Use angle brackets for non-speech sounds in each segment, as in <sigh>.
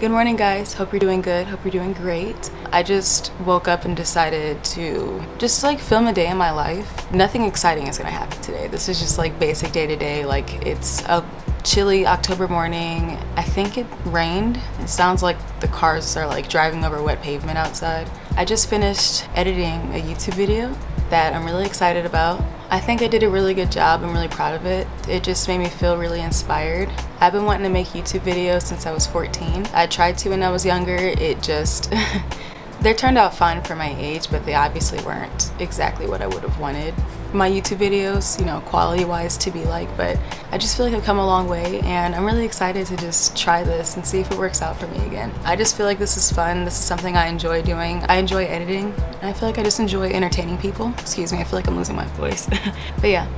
Good morning guys, hope you're doing good, hope you're doing great. I just woke up and decided to just like film a day in my life. Nothing exciting is gonna happen today. This is just like basic day to day, like it's a chilly October morning. I think it rained. It sounds like the cars are like driving over wet pavement outside. I just finished editing a YouTube video that I'm really excited about. I think I did a really good job. I'm really proud of it. It just made me feel really inspired. I've been wanting to make YouTube videos since I was 14. I tried to when I was younger. It just <laughs> They turned out fine for my age, but they obviously weren't exactly what I would have wanted my YouTube videos, you know, quality wise to be like, but I just feel like I've come a long way and I'm really excited to just try this and see if it works out for me again. I just feel like this is fun. This is something I enjoy doing. I enjoy editing and I feel like I just enjoy entertaining people. Excuse me, I feel like I'm losing my voice. <laughs> but yeah,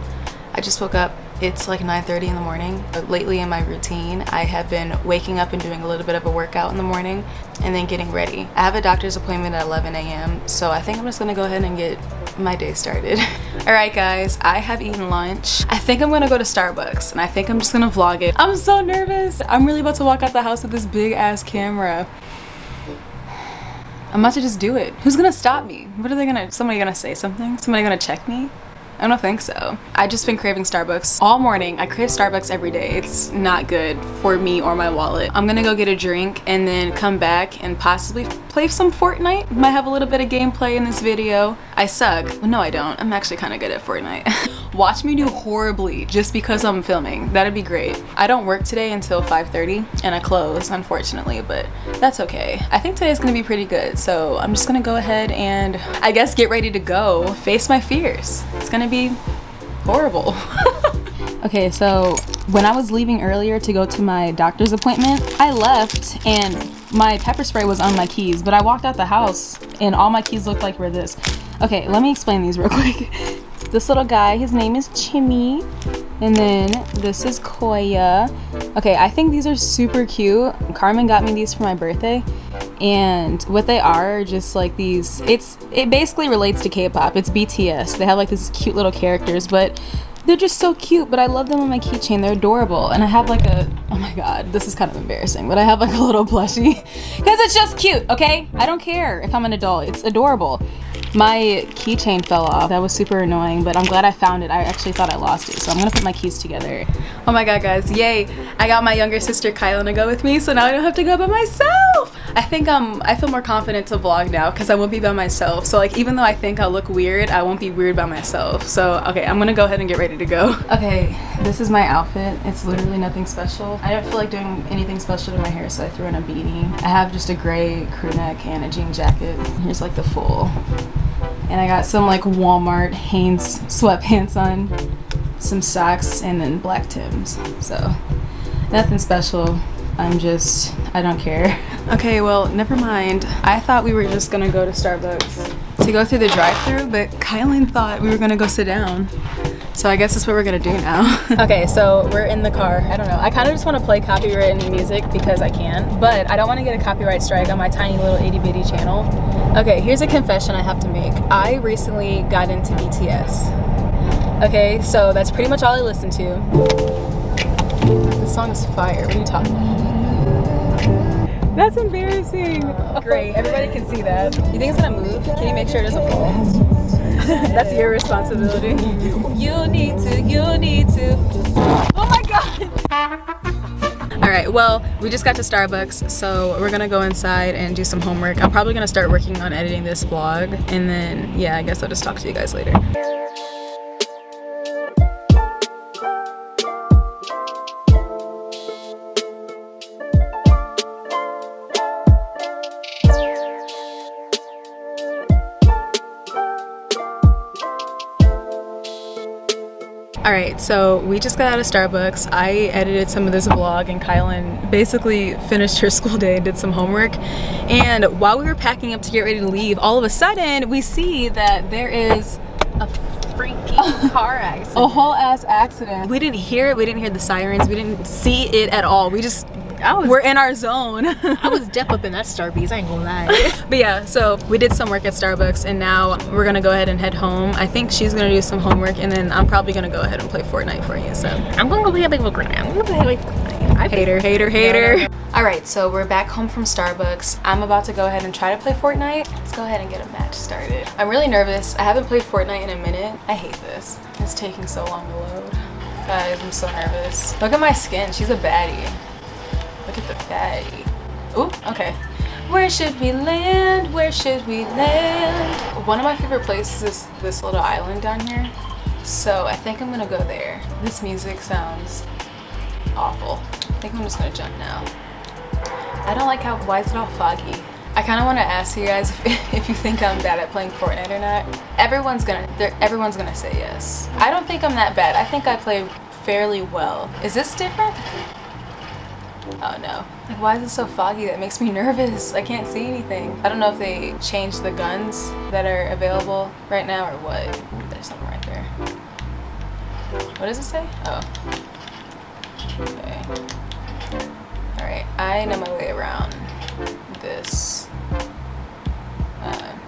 I just woke up it's like 9.30 in the morning. But lately in my routine, I have been waking up and doing a little bit of a workout in the morning and then getting ready. I have a doctor's appointment at 11 a.m. So I think I'm just gonna go ahead and get my day started. <laughs> All right guys, I have eaten lunch. I think I'm gonna go to Starbucks and I think I'm just gonna vlog it. I'm so nervous. I'm really about to walk out the house with this big ass camera. I'm about to just do it. Who's gonna stop me? What are they gonna, somebody gonna say something? Somebody gonna check me? I don't think so. I just been craving Starbucks all morning. I crave Starbucks every day. It's not good for me or my wallet. I'm gonna go get a drink and then come back and possibly play some Fortnite. Might have a little bit of gameplay in this video. I suck. No, I don't. I'm actually kind of good at Fortnite. <laughs> watch me do horribly just because I'm filming. That'd be great. I don't work today until 5.30 and I close, unfortunately, but that's okay. I think today's gonna be pretty good, so I'm just gonna go ahead and I guess get ready to go face my fears. It's gonna be horrible. <laughs> okay, so when I was leaving earlier to go to my doctor's appointment, I left and my pepper spray was on my keys, but I walked out the house and all my keys looked like were this. Okay, let me explain these real <laughs> quick. this little guy, his name is Chimmy. And then this is Koya. Okay, I think these are super cute. Carmen got me these for my birthday. And what they are, are just like these, it's, it basically relates to K-pop. It's BTS. They have like these cute little characters, but they're just so cute, but I love them on my keychain. They're adorable. And I have like a, oh my god, this is kind of embarrassing, but I have like a little plushie. <laughs> Because it's just cute, okay? I don't care if I'm an adult. It's adorable. My keychain fell off. That was super annoying, but I'm glad I found it. I actually thought I lost it, so I'm gonna put my keys together. Oh my god, guys, yay! I got my younger sister Kylan to go with me, so now I don't have to go by myself! I think um, I feel more confident to vlog now because I won't be by myself. So like, even though I think I'll look weird, I won't be weird by myself. So, okay, I'm gonna go ahead and get ready to go. <laughs> Okay, this is my outfit. It's literally nothing special. I don't feel like doing anything special to my hair, so I threw in a beanie. I have just a gray crew neck and a jean jacket. Here's like the full and I got some like Walmart Hanes sweatpants on, some socks, and then black Tims. So nothing special. I'm just, I don't care. <laughs> Okay, well, never mind. I thought we were just gonna go to Starbucks to go through the drive through but Kylan thought we were gonna go sit down. So I guess that's what we're gonna do now. <laughs> okay, so we're in the car. I don't know. I kind of just want to play copyrighted music because I can, but I don't want to get a copyright strike on my tiny little itty bitty channel. Okay, here's a confession I have to make. I recently got into BTS. Okay, so that's pretty much all I listen to. This song is fire. What are you talking about? That's embarrassing. Great, everybody can see that. You think it's gonna move? Can you make sure it doesn't fall? <laughs> That's your responsibility. You need to, you need to. Oh my god! Alright, well, we just got to Starbucks, so we're gonna go inside and do some homework. I'm probably gonna start working on editing this vlog, and then, yeah, I guess I'll just talk to you guys later. Alright, so we just got out of Starbucks. I edited some of this vlog and Kylan basically finished her <laughs> school day and did some homework. And while we were packing up to get ready to leave, all of a sudden we see that there is a freaking <laughs> car accident. A whole ass accident. We didn't hear it, we didn't hear the sirens, we didn't see it at all. We just I was We're in our zone. I was <laughs> deaf up in that Starbucks. I ain't gonna lie. <laughs> But yeah, so we did some work at Starbucks and now we're gonna go ahead and head home. I think she's gonna do some homework and then I'm probably gonna go ahead and play Fortnite for you. So I'm gonna go play a big Fortnite. I'm gonna play a big Fortnite. Hater, hater, hater. All right, so we're back home from Starbucks. I'm about to go ahead and try to play Fortnite. Let's go ahead and get a match started. I'm really nervous. I haven't played Fortnite in a minute. I hate this. It's taking so long to load. Guys, I'm so nervous. Look at my skin. She's a baddie. Look at the fatty. Ooh, okay. Where should we land? Where should we land? One of my favorite places is this little island down here. So I think I'm gonna go there. This music sounds awful. I think I'm just gonna jump now. I don't like how, why is it all foggy? I kind of want to ask you guys if, <laughs> if you think I'm bad at playing Fortnite or not. Everyone's gonna, everyone's gonna say yes. I don't think I'm that bad. I think I play fairly well. Is this different? Oh no. Like why is it so foggy? That makes me <laughs> nervous. I can't see anything. I don't know if they changed the guns that are available right now or what. There's something right there. What does it say? Oh. Okay. Alright, I know my way around this uh,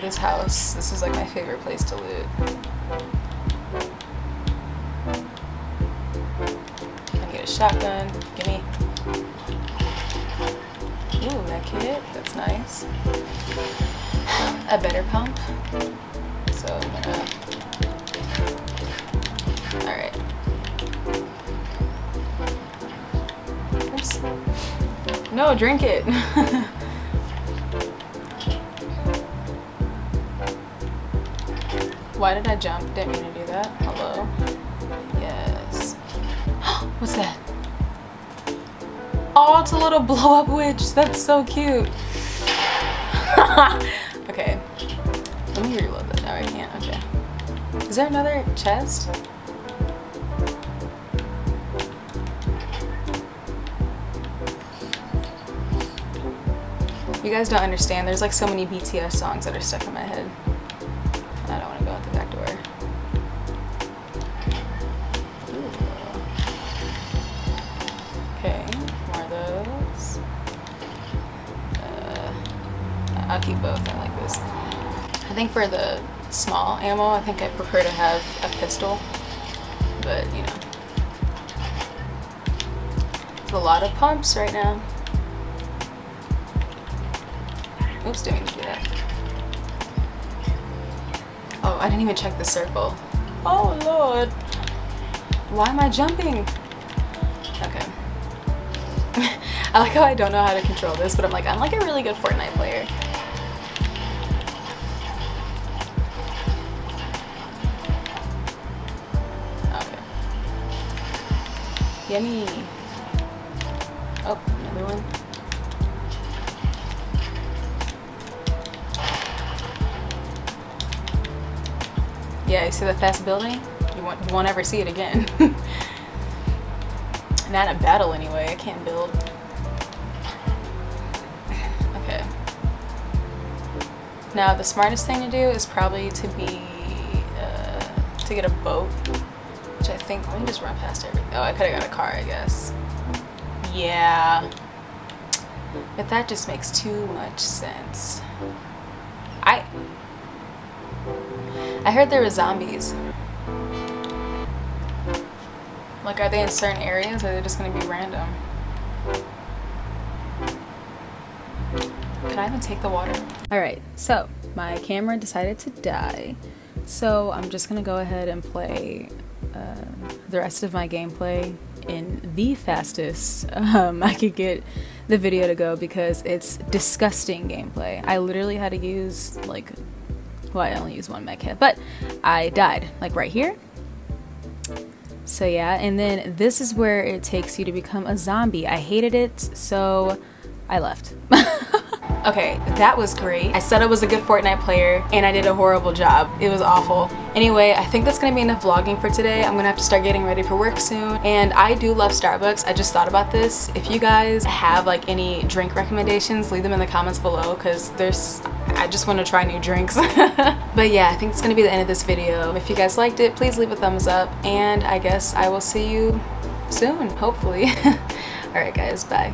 this house. This is like my favorite place to loot. Shotgun. Gimme. Ooh, that kit. That's nice. A better pump. So I'm gonna. Alright. Oops. No, drink it. <laughs> Why did I jump? Didn't mean to do that. Hello. Yes. <gasps> What's that? Oh, it's a little blow up witch. That's so cute. <laughs> okay. Let me reload that. Oh, I can't. Okay. Is there another chest? You guys don't understand. There's like so many BTS songs that are stuck in my head. I don't want to go out the back door. I'll keep both. I like this. I think for the small ammo, I think I prefer to have a pistol. But, you know. There's a lot of pumps right now. Oops, didn't to do that. Oh, I didn't even check the circle. Oh lord. Why am I jumping? Okay. <laughs> I like how I don't know how to control this, but I'm like, I'm like a really good Fortnite player. Yummy. Oh, another one. Yeah, you see that fast building? You won't, you won't ever see it again. <laughs> Not in a battle anyway, I can't build. <sighs> Okay. Now the smartest thing to do is probably to be, uh, to get a boat. Which I think, let me just run past everything. Oh, I could've got a car, I guess. Yeah. But that just makes too much sense. I, I heard there were zombies. Like, are they in certain areas or are they just gonna be random? Can I even take the water? Alright, so my camera decided to die. So I'm just gonna go ahead and play uh, the rest of my gameplay in the fastest um, I could get the video to go because it's disgusting gameplay. I literally had to use like well, I only used one med kit, but I died, like right here. So yeah, and then this is where it takes you to become a zombie. I hated it, so I left. <laughs> okay, that was great. I said I was a good Fortnite player, and I did a horrible job. It was awful. Anyway, I think that's gonna be enough vlogging for today. I'm gonna have to start getting ready for work soon. And I do love Starbucks. I just thought about this. If you guys have like any drink recommendations, leave them in the comments below because there's I just want to try new drinks. <laughs> but yeah, I think it's gonna be the end of this video. If you guys liked it, please leave a thumbs up and I guess I will see you soon, hopefully. <laughs> All right, guys, bye.